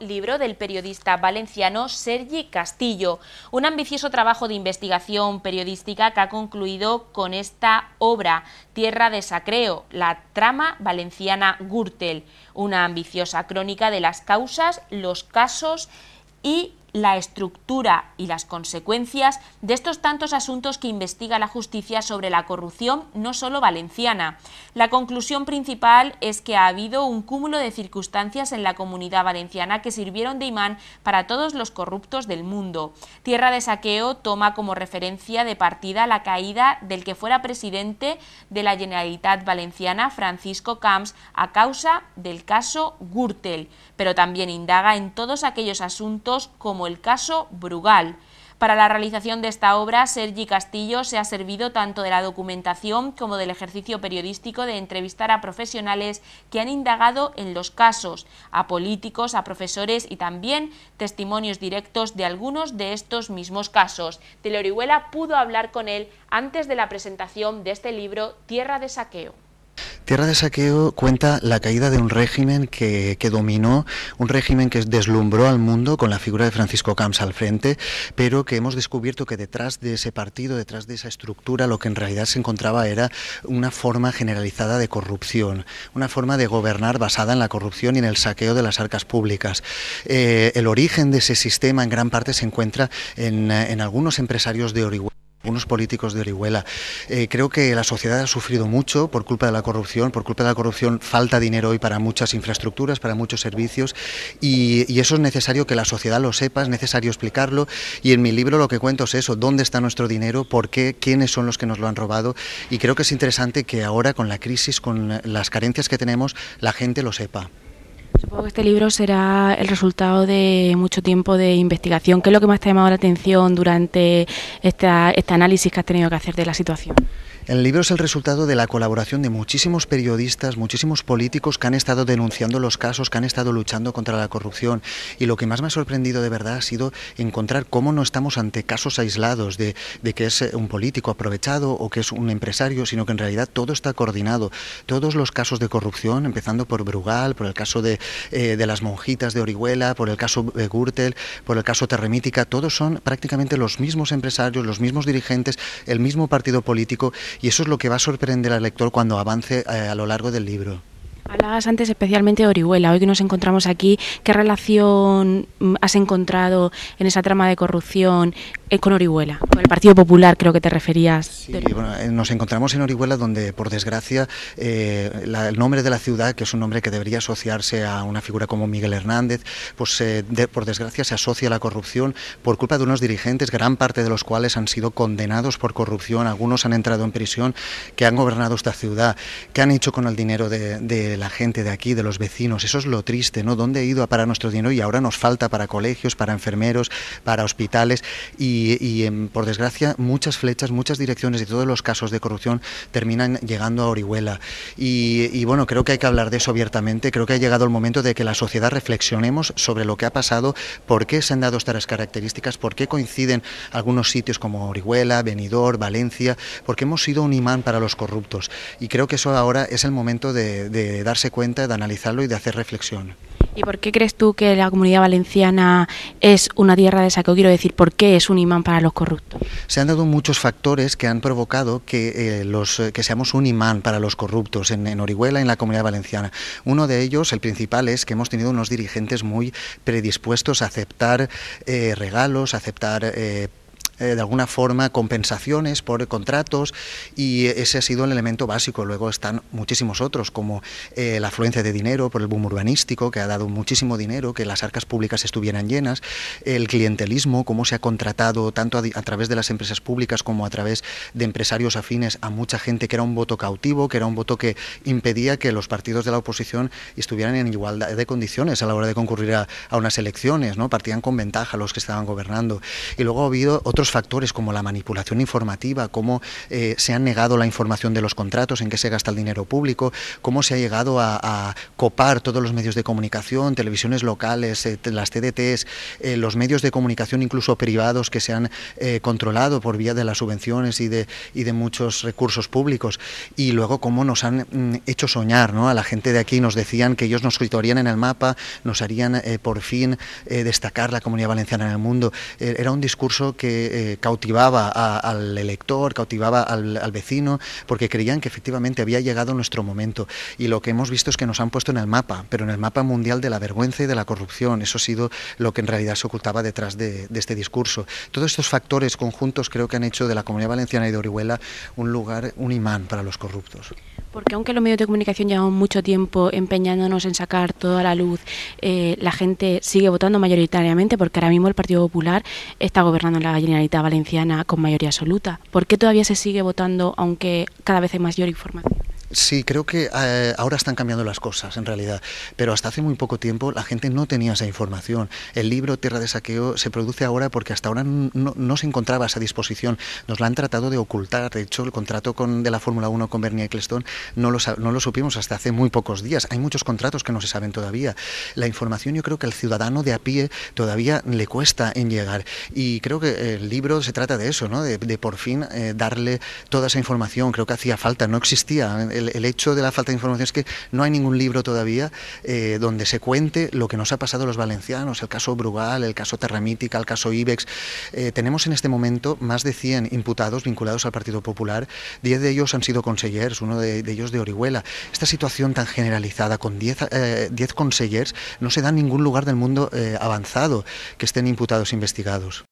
libro del periodista valenciano Sergi Castillo, un ambicioso trabajo de investigación periodística que ha concluido con esta obra, Tierra de Sacreo, la trama valenciana Gürtel, una ambiciosa crónica de las causas, los casos y la estructura y las consecuencias de estos tantos asuntos que investiga la justicia sobre la corrupción no solo valenciana. La conclusión principal es que ha habido un cúmulo de circunstancias en la comunidad valenciana que sirvieron de imán para todos los corruptos del mundo. Tierra de Saqueo toma como referencia de partida la caída del que fuera presidente de la Generalitat Valenciana, Francisco Camps, a causa del caso Gürtel, pero también indaga en todos aquellos asuntos como el caso Brugal. Para la realización de esta obra, Sergi Castillo se ha servido tanto de la documentación como del ejercicio periodístico de entrevistar a profesionales que han indagado en los casos, a políticos, a profesores y también testimonios directos de algunos de estos mismos casos. Orihuela pudo hablar con él antes de la presentación de este libro Tierra de Saqueo. Tierra de Saqueo cuenta la caída de un régimen que, dominó, un régimen que deslumbró al mundo con la figura de Francisco Camps al frente, pero que hemos descubierto que detrás de ese partido, detrás de esa estructura, lo que en realidad se encontraba era una forma generalizada de corrupción, una forma de gobernar basada en la corrupción y en el saqueo de las arcas públicas. Eh, el origen de ese sistema en gran parte se encuentra en, en algunos empresarios de Orihuela algunos políticos de Orihuela. Eh, creo que la sociedad ha sufrido mucho por culpa de la corrupción. Por culpa de la corrupción falta dinero hoy para muchas infraestructuras, para muchos servicios y, eso es necesario que la sociedad lo sepa, es necesario explicarlo y en mi libro lo que cuento es eso, dónde está nuestro dinero, por qué, quiénes son los que nos lo han robado y creo que es interesante que ahora con la crisis, con las carencias que tenemos, la gente lo sepa. Supongo que este libro será el resultado de mucho tiempo de investigación. ¿Qué es lo que más te ha llamado la atención durante esta, este análisis que has tenido que hacer de la situación? El libro es el resultado de la colaboración de muchísimos periodistas, muchísimos políticos que han estado denunciando los casos, que han estado luchando contra la corrupción. Y lo que más me ha sorprendido de verdad ha sido encontrar cómo no estamos ante casos aislados de, que es un político aprovechado o que es un empresario, sino que en realidad todo está coordinado. Todos los casos de corrupción, empezando por Brugal, por el caso de, eh, las monjitas de Orihuela, por el caso de Gürtel, por el caso Terremítica, todos son prácticamente los mismos empresarios, los mismos dirigentes, el mismo partido político y eso es lo que va a sorprender al lector cuando avance eh, a lo largo del libro. Hablabas antes especialmente de Orihuela. Hoy que nos encontramos aquí, ¿qué relación mm, has encontrado en esa trama de corrupción eh, con Orihuela? Con el Partido Popular creo que te referías. Eh, nos encontramos en Orihuela donde, por desgracia, eh, el nombre de la ciudad, que es un nombre que debería asociarse a una figura como Miguel Hernández, pues por desgracia se asocia a la corrupción por culpa de unos dirigentes, gran parte de los cuales han sido condenados por corrupción, algunos han entrado en prisión, que han gobernado esta ciudad, que han hecho con el dinero de la gente de aquí, de los vecinos. Eso es lo triste, ¿no? ¿Dónde ha ido a parar nuestro dinero? Y ahora nos falta para colegios, para enfermeros, para hospitales. Y, em, por desgracia, muchas flechas, muchas direcciones y todos los casos de corrupción terminan llegando a Orihuela. Y, bueno, creo que hay que hablar de eso abiertamente. Creo que ha llegado el momento de que la sociedad reflexionemos sobre lo que ha pasado, por qué se han dado estas características, por qué coinciden algunos sitios como Orihuela, Benidorm, Valencia, porque hemos sido un imán para los corruptos. Y creo que eso ahora es el momento de darse cuenta, de analizarlo y de hacer reflexión. ¿Y por qué crees tú que la comunidad valenciana es una tierra de saqueo? Quiero decir, ¿por qué es un imán para los corruptos? Se han dado muchos factores que han provocado que, eh, los, que seamos un imán para los corruptos en, en, Orihuela, en la comunidad valenciana. Uno de ellos, el principal, es que hemos tenido unos dirigentes muy predispuestos a aceptar eh, regalos, a aceptar... Eh, eh, de alguna forma compensaciones por contratos y ese ha sido el elemento básico. Luego están muchísimos otros, como eh, la afluencia de dinero por el boom urbanístico, que ha dado muchísimo dinero, que las arcas públicas estuvieran llenas, el clientelismo, cómo se ha contratado tanto a, través de las empresas públicas como a través de empresarios afines a mucha gente, que era un voto cautivo, que era un voto que impedía que los partidos de la oposición estuvieran en igualdad de condiciones a la hora de concurrir a, a unas elecciones, ¿no? partían con ventaja los que estaban gobernando. Y luego ha habido otros factores como la manipulación informativa, cómo se ha negado la información de los contratos, en qué se gasta el dinero público, cómo se ha llegado a, copar todos los medios de comunicación, televisiones locales, las TDTs, los medios de comunicación incluso privados que se han controlado por vía de las subvenciones y de, y de muchos recursos públicos. Y luego cómo nos han mm, hecho soñar, ¿no? A la gente de aquí nos decían que ellos nos situarían en el mapa, nos harían eh, por fin eh, destacar la comunidad valenciana en el mundo. Eh, era un discurso que cautivaba al elector, cautivaba al, vecino, porque creían que efectivamente había llegado nuestro momento. Y lo que hemos visto es que nos han puesto en el mapa, pero en el mapa mundial de la vergüenza y de la corrupción. Eso ha sido lo que en realidad se ocultaba detrás de, de este discurso. Todos estos factores conjuntos creo que han hecho de la comunidad valenciana y de Orihuela un lugar, un imán para los corruptos. Porque aunque los medios de comunicación llevan mucho tiempo empeñándonos en sacar toda la luz, eh, la gente sigue votando mayoritariamente porque ahora mismo el Partido Popular está gobernando en la Generalitat Valenciana con mayoría absoluta. ¿Por qué todavía se sigue votando aunque cada vez hay mayor información? Sí, creo que eh, ahora están cambiando las cosas en realidad, pero hasta hace muy poco tiempo la gente no tenía esa información. El libro Tierra de Saqueo se produce ahora porque hasta ahora no, se encontraba esa disposición. Nos la han tratado de ocultar. De hecho, el contrato con, de la Fórmula 1 con Bernie Ecclestone no lo, no lo supimos hasta hace muy pocos días. Hay muchos contratos que no se saben todavía. La información yo creo que al ciudadano de a pie todavía le cuesta en llegar. Y creo que el libro se trata de eso, ¿no? de, por fin eh, darle toda esa información. Creo que hacía falta, no existía el, hecho de la falta de información es que no hay ningún libro todavía eh, donde se cuente lo que nos ha pasado a los valencianos, el caso Brugal, el caso Terramítica, el caso Ibex. Eh, tenemos en este momento más de 100 imputados vinculados al Partido Popular, 10 de ellos han sido consellers, uno de, ellos de Orihuela. Esta situación tan generalizada con 10 eh, no se da en ningún lugar del mundo avanzado que estén imputados investigados.